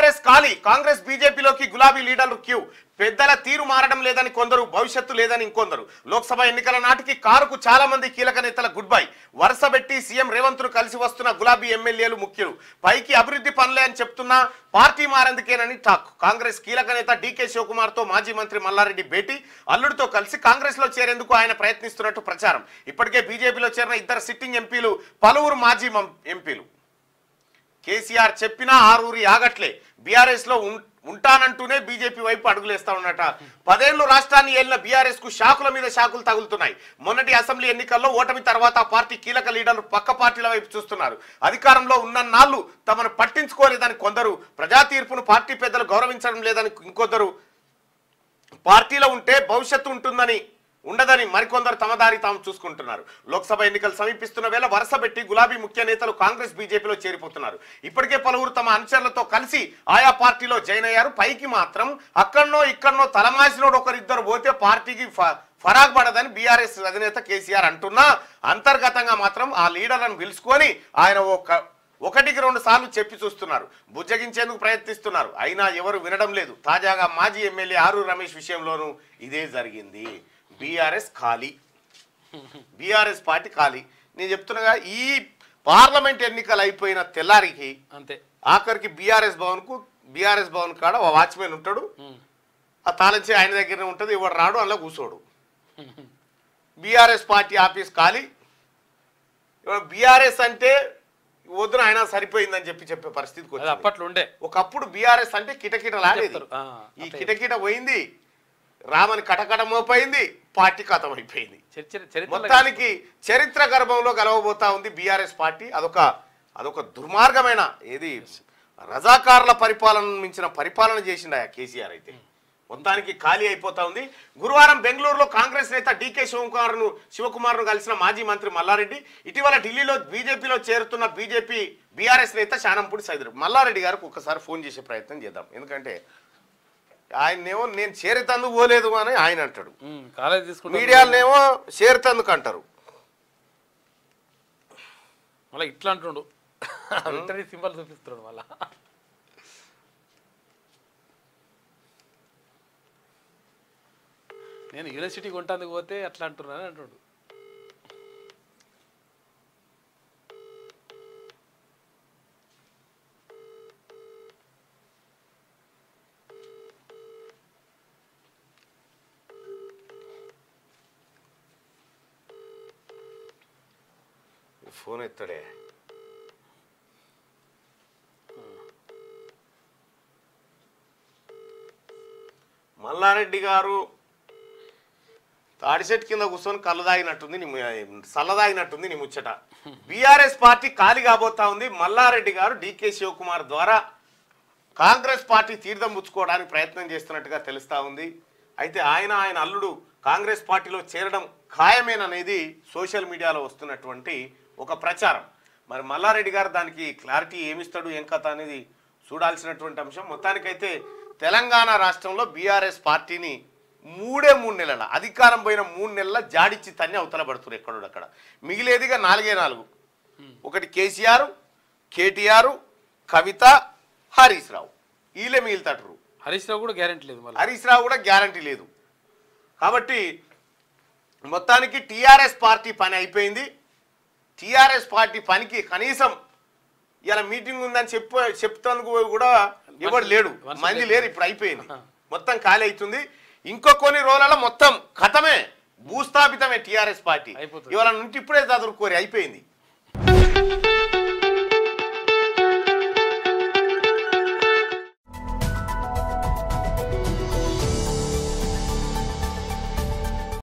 ఖాళీ. కాంగ్రెస్ బీజేపీలోకి గులాబీ లీడర్లు క్యూ. పెద్దల తీరు మారడం లేదని కొందరు భవిష్యత్తు లేదని ఇంకొందరు. లోక్సభ ఎన్నికల నాటికి కారుకు చాలా మంది కీలక నేతల గుడ్ బై. వరుస పెట్టి సీఎం రేవంత్ను కలిసి వస్తున్న గులాబీ ఎమ్మెల్యేలు ముఖ్యులు. పైకి అభివృద్ధి పనులే అని చెప్తున్నా పార్టీ మారేందుకేనని టాక్. కాంగ్రెస్ కీలక నేత డీకే శివకుమార్తో మాజీ మంత్రి మల్లారెడ్డి భేటీ. అల్లుడితో కలిసి కాంగ్రెస్లో చేరేందుకు ఆయన ప్రయత్నిస్తున్నట్టు ప్రచారం. ఇప్పటికే బీజేపీలో చేరిన ఇద్దరు సిట్టింగ్ ఎంపీలు పలువురు మాజీ ఎంపీలు. కేసీఆర్ చెప్పినా ఆరూరి ఆగట్లే. బీఆర్ఎస్లో ఉంటానంటూనే బీజేపీ వైపు అడుగులేస్తా ఉన్నట. పదేళ్ళు రాష్ట్రాన్ని ఏలిన బీఆర్ఎస్కు షాకుల మీద షాకులు తగులుతున్నాయి. మొన్నటి అసెంబ్లీ ఎన్నికల్లో ఓటమి తర్వాత పార్టీ కీలక లీడర్లు పక్క పార్టీల వైపు చూస్తున్నారు. అధికారంలో ఉన్న నాళ్ళు తమను పట్టించుకోలేదని కొందరు ప్రజా తీర్పును పార్టీ పెద్దలు గౌరవించడం లేదని ఇంకొందరు. పార్టీలో ఉంటే భవిష్యత్తు ఉంటుందని ఉండదని మరికొందరు తమ దారి తాము చూసుకుంటున్నారు. లోక్సభ ఎన్నికలు సమీపిస్తున్న వేళ వరుస పెట్టి గులాబీ ముఖ్య నేతలు కాంగ్రెస్ బీజేపీలో చేరిపోతున్నారు. ఇప్పటికే పలువురు తమ అనుచరులతో కలిసి ఆయా పార్టీలో జాయిన్ అయ్యారు. పైకి మాత్రం అక్కడనో ఇక్కడనో తలమాసినోడు ఒకరిద్దరు పోతే పార్టీకి ఫ- ఫరాక్ పడదని బీఆర్ఎస్ అధినేత కేసీఆర్ అంటున్నా. అంతర్గతంగా మాత్రం ఆ లీడర్లను పిలుచుకొని ఆయన ఒక ఒకటికి రెండు సార్లు చెప్పి చూస్తున్నారు. బుజ్జగించేందుకు ప్రయత్నిస్తున్నారు. అయినా ఎవరు వినడం లేదు. తాజాగా మాజీ ఎమ్మెల్యే ఆరు రమేష్ విషయంలోనూ ఇదే జరిగింది. బీఆర్ఎస్ ఖాళీ. బీఆర్ఎస్ పార్టీ ఖాళీ. నేను చెప్తున్నాగా ఈ పార్లమెంట్ ఎన్నికలు అయిపోయిన తెల్లారికి అంతే. ఆఖరికి బీఆర్ఎస్ భవన్కు బీఆర్ఎస్ భవన్ కాడ వాచ్మెన్ ఉంటాడు. ఆ తాళంచి ఆయన దగ్గరనే ఉంటుంది ఎవడు రాడు అందులో కూర్చోడు. బీఆర్ఎస్ పార్టీ ఆఫీస్ ఖాళీ. బీఆర్ఎస్ అంటే వద్దున ఆయన సరిపోయిందని చెప్పి చెప్పే పరిస్థితికి అప్పట్లో ఉండే. ఒకప్పుడు బీఆర్ఎస్ అంటే కిటకిటలాడేది. చెప్తారు. ఆ, ఈ. కిటకిట పోయింది. రామని కటకట మోపోయింది పార్టీ కథం అయిపోయింది మొత్తానికి చరిత్ర గర్భంలో గెలవబోతా ఉంది బీఆర్ఎస్ పార్టీ. అదొక అదొక దుర్మార్గమైన ఏది రజాకారుల పరిపాలన మించిన పరిపాలన చేసిండు ఆ కేసీఆర్ అయితే. మొత్తానికి ఖాళీ అయిపోతా ఉంది. గురువారం బెంగళూరులో కాంగ్రెస్ నేత డీకే శివకుమార్ను శివకుమార్ను కలిసిన మాజీ మంత్రి మల్లారెడ్డి. ఇటీవల ఢిల్లీలో బీజేపీలో చేరుతున్న బీజేపీ బీఆర్ఎస్ నేత శానంపూడి సైదరు. మల్లారెడ్డి గారికి ఒకసారి ఫోన్ చేసే ప్రయత్నం చేద్దాం. ఎందుకంటే ఆయన్నేమో నేను చేరేతందుకు పోలేదు అని ఆయన అంటాడు. కాలేజ్ తీసుకుంటే మీడియాలనేమో చేరుతందుకు అంటారు. మళ్ళీ ఇట్లా అంటుండు. విక్టరీ సింబల్ చూపిస్తున్నాడు మళ్ళా. నేను యూనివర్సిటీ కొంటానికి పోతే అట్లా అంటున్నాను అంటుండు. ఫోన్ ఎత్తాడే మల్లారెడ్డి గారు తాడిసెట్ కింద కూర్చొని కళ్ళు తాగినట్టుంది నీ తాగినట్టుంది నీ ముచ్చట బీఆర్ఎస్ పార్టీ ఖాళీ కాబోతా ఉంది మల్లారెడ్డి గారు డీకే శివకుమార్ ద్వారా కాంగ్రెస్ పార్టీ తీర్థం పుచ్చుకోవడానికి ప్రయత్నం చేస్తున్నట్టుగా తెలుస్తూ ఉంది అయితే ఆయన ఆయన అల్లుడు కాంగ్రెస్ పార్టీలో చేరడం ఖాయమేననేది సోషల్ మీడియాలో వస్తున్నటువంటి ఒక ప్రచారం. మరి మల్లారెడ్డి గారు దానికి క్లారిటీ ఏమిస్తాడు ఏం కథ అనేది చూడాల్సినటువంటి అంశం. మొత్తానికైతే తెలంగాణ రాష్ట్రంలో బీఆర్ఎస్ పార్టీని మూడే మూడు నెలల అధికారం పోయిన మూడు నెలల జాడిచ్చి తన్ని అవతల పడుతున్నారు ఎక్కడో అక్కడ. మిగిలేదిగా నాలుగే నాలుగు. ఒకటి కేసీఆర్ కేటీఆర్ కవిత హరీష్ రావు. వీళ్ళే మిగులుతారు హరీష్ రావు కూడా గ్యారెంటీ లేదు మళ్ళీ. హరీష్ రావు కూడా గ్యారంటీ లేదు. కాబట్టి మొత్తానికి టీఆర్ఎస్ పార్టీ పని అయిపోయింది. టీఆర్ఎస్ పార్టీ పనికి కనీసం ఇలా మీటింగ్ ఉందని చెప్పు చెప్తానికి కూడా ఎవడు లేడు. మంది. లేరు ఇప్పుడు అయిపోయింది. మొత్తం ఖాళీ అవుతుంది. ఇంకో కొన్ని రోజులలో మొత్తం కథమే భూస్థాపితమే టీఆర్ఎస్ పార్టీ. ఇవాళ నుండి ఇప్పుడే చదువుకోరి అయిపోయింది.